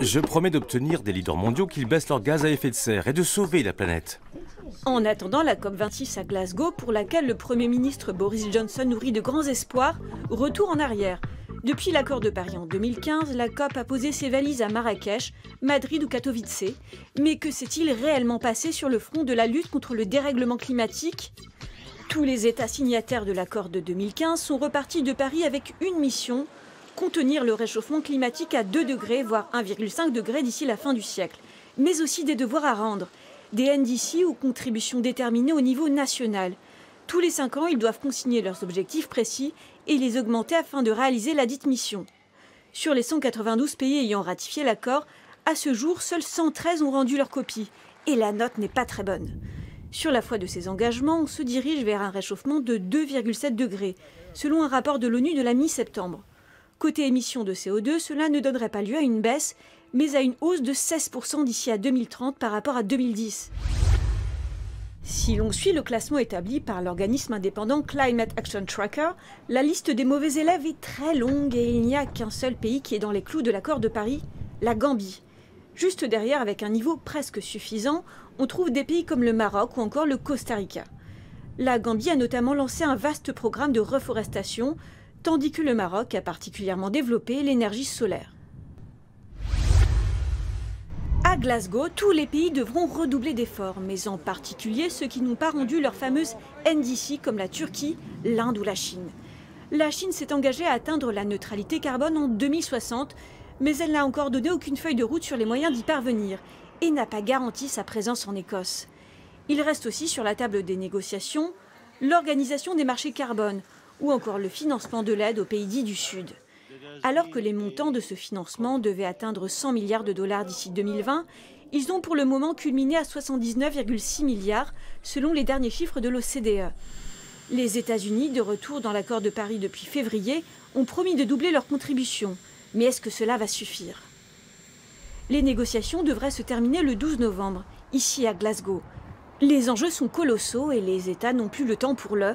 Je promets d'obtenir des leaders mondiaux qu'ils baissent leurs gaz à effet de serre et de sauver la planète. En attendant la COP26 à Glasgow, pour laquelle le Premier ministre Boris Johnson nourrit de grands espoirs, retour en arrière. Depuis l'accord de Paris en 2015, la COP a posé ses valises à Marrakech, Madrid ou Katowice. Mais que s'est-il réellement passé sur le front de la lutte contre le dérèglement climatique? Tous les États signataires de l'accord de 2015 sont repartis de Paris avec une mission contenir le réchauffement climatique à 2 degrés, voire 1,5 degré d'ici la fin du siècle, mais aussi des devoirs à rendre, des NDC ou contributions déterminées au niveau national. Tous les 5 ans, ils doivent consigner leurs objectifs précis et les augmenter afin de réaliser la dite mission. Sur les 192 pays ayant ratifié l'accord, à ce jour, seuls 113 ont rendu leur copie, et la note n'est pas très bonne. Sur la foi de ces engagements, on se dirige vers un réchauffement de 2,7 degrés, selon un rapport de l'ONU de la mi-septembre. Côté émissions de CO2, cela ne donnerait pas lieu à une baisse, mais à une hausse de 16% d'ici à 2030 par rapport à 2010. Si l'on suit le classement établi par l'organisme indépendant Climate Action Tracker, la liste des mauvais élèves est très longue et il n'y a qu'un seul pays qui est dans les clous de l'accord de Paris, la Gambie. Juste derrière, avec un niveau presque suffisant, on trouve des pays comme le Maroc ou encore le Costa Rica. La Gambie a notamment lancé un vaste programme de reforestation, tandis que le Maroc a particulièrement développé l'énergie solaire. À Glasgow, tous les pays devront redoubler d'efforts, mais en particulier ceux qui n'ont pas rendu leur fameuse NDC comme la Turquie, l'Inde ou la Chine. La Chine s'est engagée à atteindre la neutralité carbone en 2060, mais elle n'a encore donné aucune feuille de route sur les moyens d'y parvenir et n'a pas garanti sa présence en Écosse. Il reste aussi sur la table des négociations l'organisation des marchés carbone ou encore le financement de l'aide aux pays dits du Sud. Alors que les montants de ce financement devaient atteindre 100 milliards de dollars d'ici 2020, ils ont pour le moment culminé à 79,6 milliards selon les derniers chiffres de l'OCDE. Les États-Unis, de retour dans l'accord de Paris depuis février, ont promis de doubler leur contribution. Mais est-ce que cela va suffire? Les négociations devraient se terminer le 12 novembre, ici à Glasgow. Les enjeux sont colossaux et les États n'ont plus le temps pour le